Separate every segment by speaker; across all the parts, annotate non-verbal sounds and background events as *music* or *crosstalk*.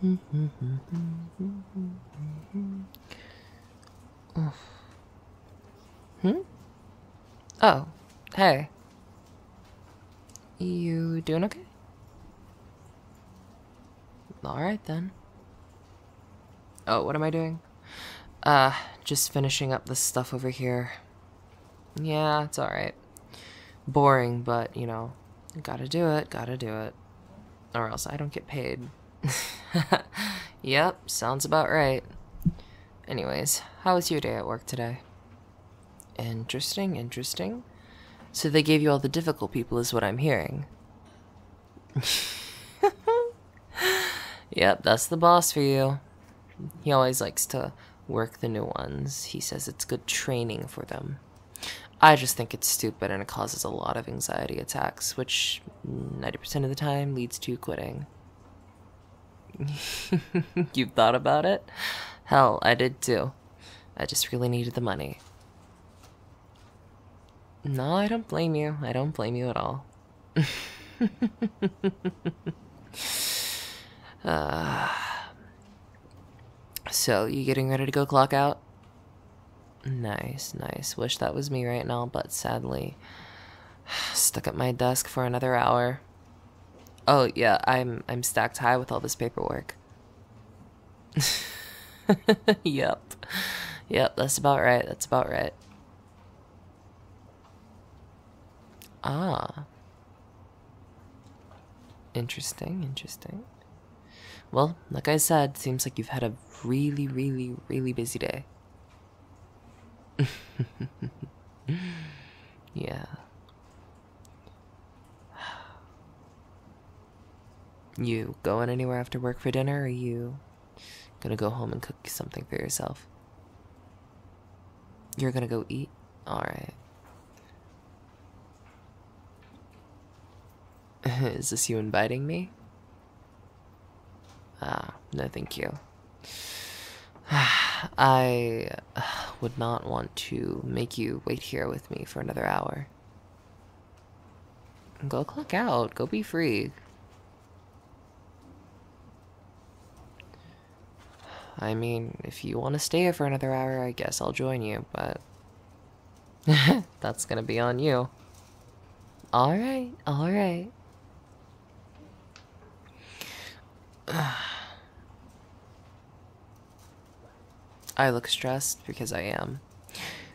Speaker 1: Hmm? Oh, hey. You doing okay? Alright then. Oh, what am I doing? Uh, just finishing up this stuff over here. Yeah, it's alright. Boring, but, you know, gotta do it, gotta do it. Or else I don't get paid. *laughs* yep, sounds about right. Anyways, how was your day at work today? Interesting, interesting. So they gave you all the difficult people, is what I'm hearing. *laughs* yep, that's the boss for you. He always likes to work the new ones. He says it's good training for them. I just think it's stupid and it causes a lot of anxiety attacks, which 90% of the time leads to quitting. *laughs* You've thought about it? Hell, I did too. I just really needed the money. No, I don't blame you. I don't blame you at all. uh, *laughs* so, you getting ready to go clock out? Nice, nice. Wish that was me right now, but sadly, *sighs* stuck at my desk for another hour. Oh yeah, I'm I'm stacked high with all this paperwork. *laughs* yep. Yep, that's about right. That's about right. Ah. Interesting, interesting. Well, like I said, seems like you've had a really, really, really busy day. *laughs* yeah. You going anywhere after work for dinner, or are you gonna go home and cook something for yourself? You're gonna go eat? Alright. *laughs* Is this you inviting me? Ah, no thank you. *sighs* I *sighs* would not want to make you wait here with me for another hour. Go clock out. Go be free. I mean, if you want to stay here for another hour, I guess I'll join you, but *laughs* that's gonna be on you. Alright, alright. *sighs* I look stressed because I am.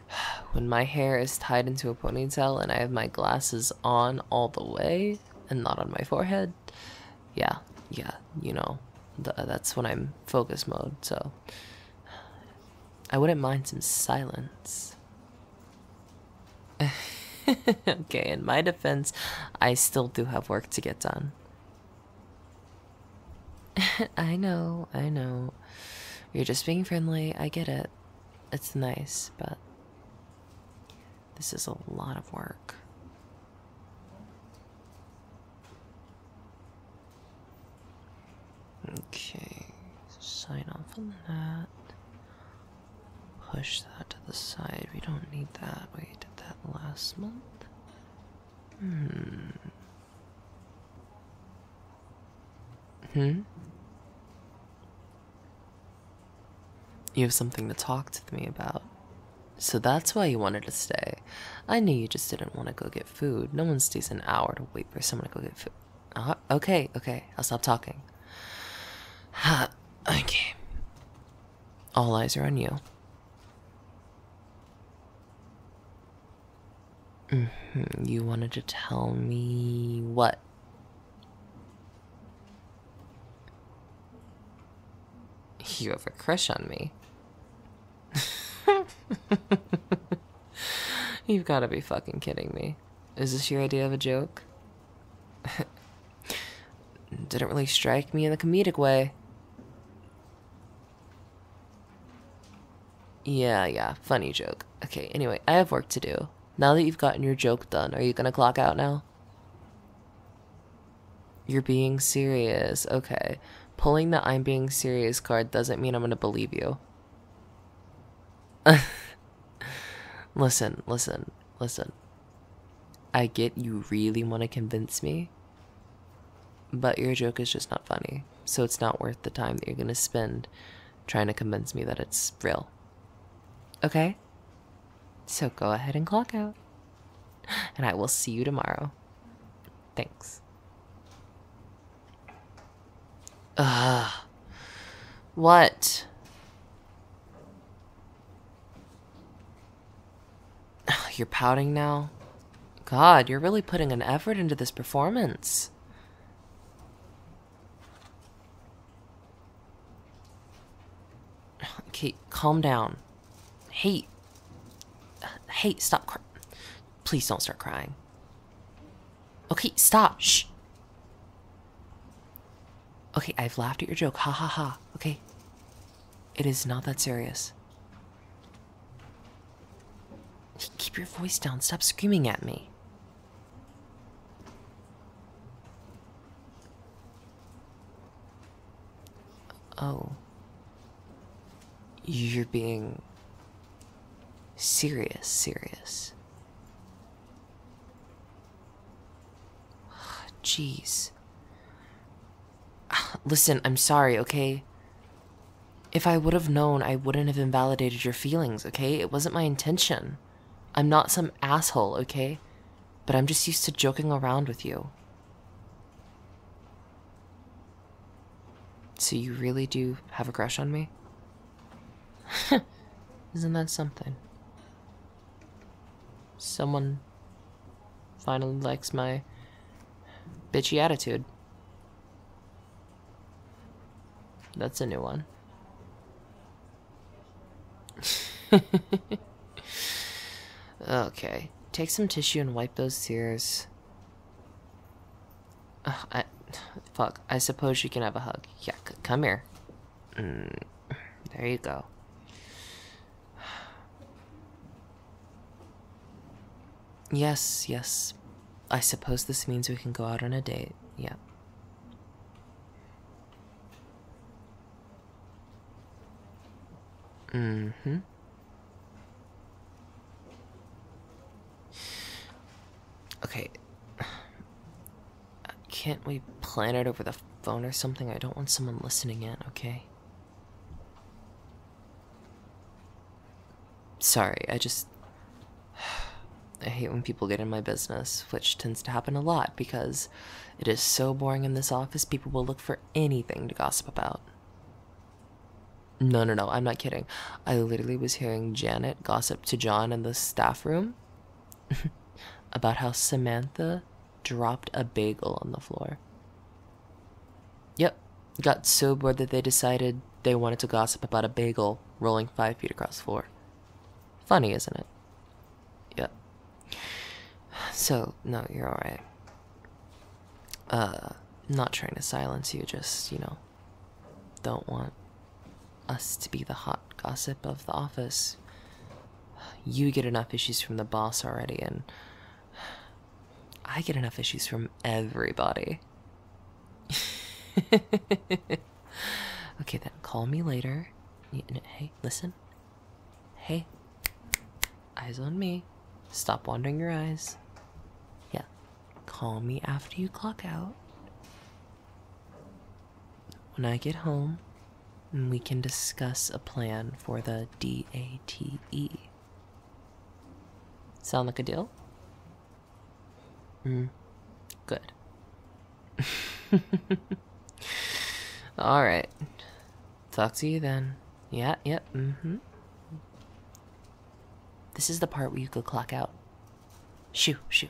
Speaker 1: *sighs* When my hair is tied into a ponytail and I have my glasses on all the way and not on my forehead, yeah, yeah, you know, th that's when I'm focus mode, so I wouldn't mind some silence. *laughs* okay, in my defense, I still do have work to get done. *laughs* I know, I know. You're just being friendly. I get it. It's nice, but this is a lot of work. Okay, sign off on that. Push that to the side. We don't need that. We did that last month. Hmm. Hmm? You have something to talk to me about. So that's why you wanted to stay. I knew you just didn't want to go get food. No one stays an hour to wait for someone to go get food. Uh, okay, okay, I'll stop talking. Okay. All eyes are on you. Mm -hmm. You wanted to tell me what? You have a crush on me. *laughs* You've got to be fucking kidding me. Is this your idea of a joke? *laughs* Didn't really strike me in the comedic way. Yeah, yeah, funny joke. Okay, anyway, I have work to do. Now that you've gotten your joke done, are you gonna clock out now? You're being serious. Okay. Pulling the I'm being serious card doesn't mean I'm gonna believe you. *laughs* listen, listen, listen. I get you really want to convince me. but your joke is just not funny, so it's not worth the time that you're gonna spend trying to convince me that it's real. Okay? So go ahead and clock out. And I will see you tomorrow. Thanks. Ugh. What? *sighs* You're pouting now? God, you're really putting an effort into this performance. *sighs* Okay, calm down. Hey. Hey, stop. Cr- Please don't start crying. Okay, stop. Shh. Okay, I've laughed at your joke. Ha ha ha. Okay. It is not that serious. Keep your voice down. Stop screaming at me. Oh. You're being serious, serious. *sighs* Jeez. *sighs* Listen, I'm sorry, okay? If I would have known, I wouldn't have invalidated your feelings, okay? It wasn't my intention. I'm not some asshole, okay? But I'm just used to joking around with you. So you really do have a crush on me? *laughs* Isn't that something? Someone finally likes my bitchy attitude. That's a new one. *laughs* okay. Take some tissue and wipe those tears. Uh, I, fuck. I suppose you can have a hug. Yeah, come here. Mm, there you go. Yes, yes. I suppose this means we can go out on a date. Yeah. Mm hmm. Okay. Can't we plan it over the phone or something? I don't want someone listening in, okay? Sorry, I just. I hate when people get in my business, which tends to happen a lot because it is so boring in this office, people will look for anything to gossip about. No, no, no, I'm not kidding. I literally was hearing Janet gossip to John in the staff room *laughs* about how Samantha dropped a bagel on the floor. Yep, got so bored that they decided they wanted to gossip about a bagel rolling five feet across the floor. Funny, isn't it? So, no, you're alright. Uh, not trying to silence you, just, you know, don't want us to be the hot gossip of the office. You get enough issues from the boss already, and I get enough issues from everybody. *laughs* okay, then call me later. Hey, listen. Hey, eyes on me. Stop wandering your eyes. Call me after you clock out. When I get home, we can discuss a plan for the DATE. Sound like a deal? Hmm. Good. *laughs* All right. Talk to you then. Yeah, yep, yeah, mm-hmm. This is the part where you could clock out. Shoo, shoo.